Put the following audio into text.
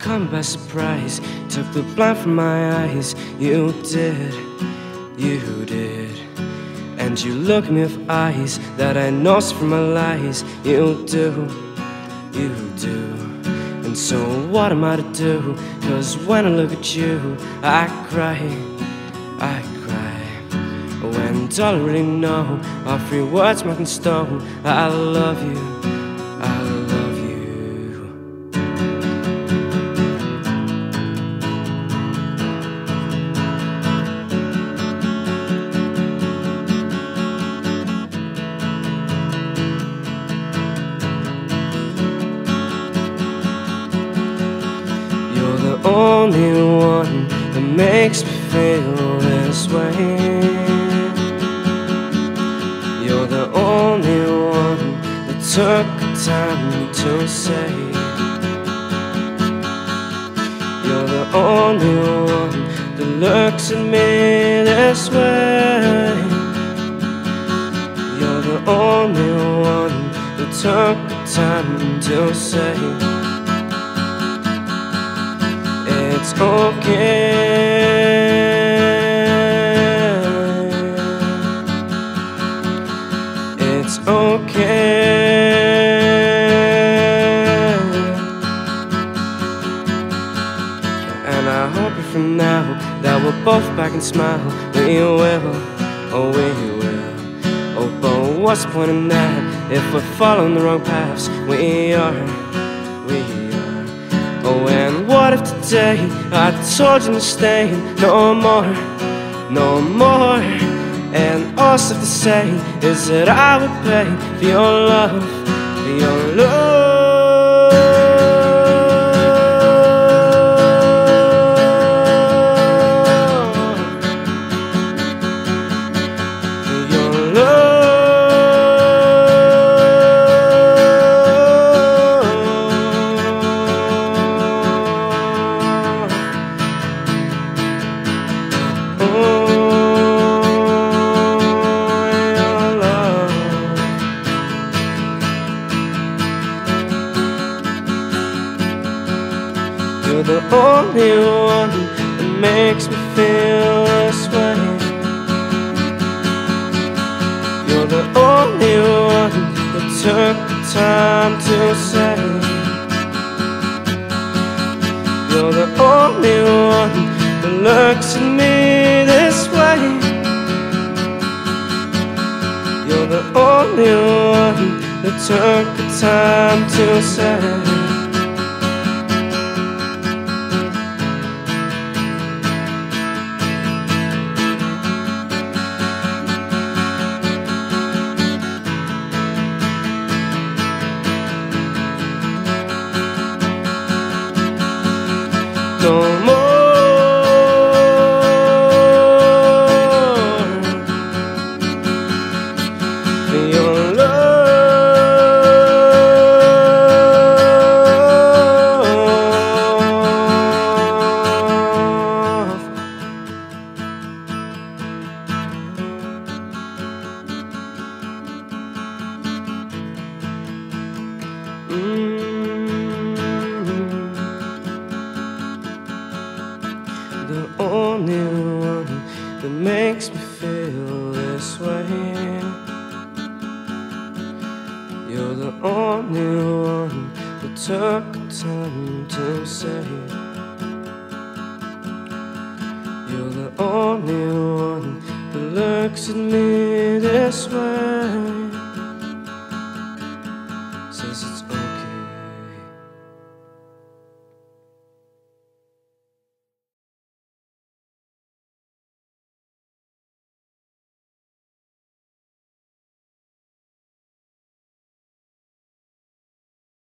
caught me by surprise. Took the blind from my eyes. You did, you did. And you look me with eyes that I know from my lies. You do, you do. And so what am I to do? Cause when I look at you, I cry, I cry. When all I really know are three words marked in stone. I love you, only one that makes me feel this way. You're the only one that took the time to say. You're the only one that looks at me this way. You're the only one that took the time to say. Okay. It's okay. And I hope that from now that we're both back and smile. We will, oh we will. Oh, but what's the point in that if we're following the wrong paths? We are, if today I told you to stay no more, no more? And all stuff to say is that I would pay for your love, for your love. You're the only one that makes me feel this way. You're the only one that took the time to say. You're the only one that looks at me this way. You're the only one that took the time to say. No more. that makes me feel this way. You're the only one that took the time to say. You're the only one that looks at me this way. Says it's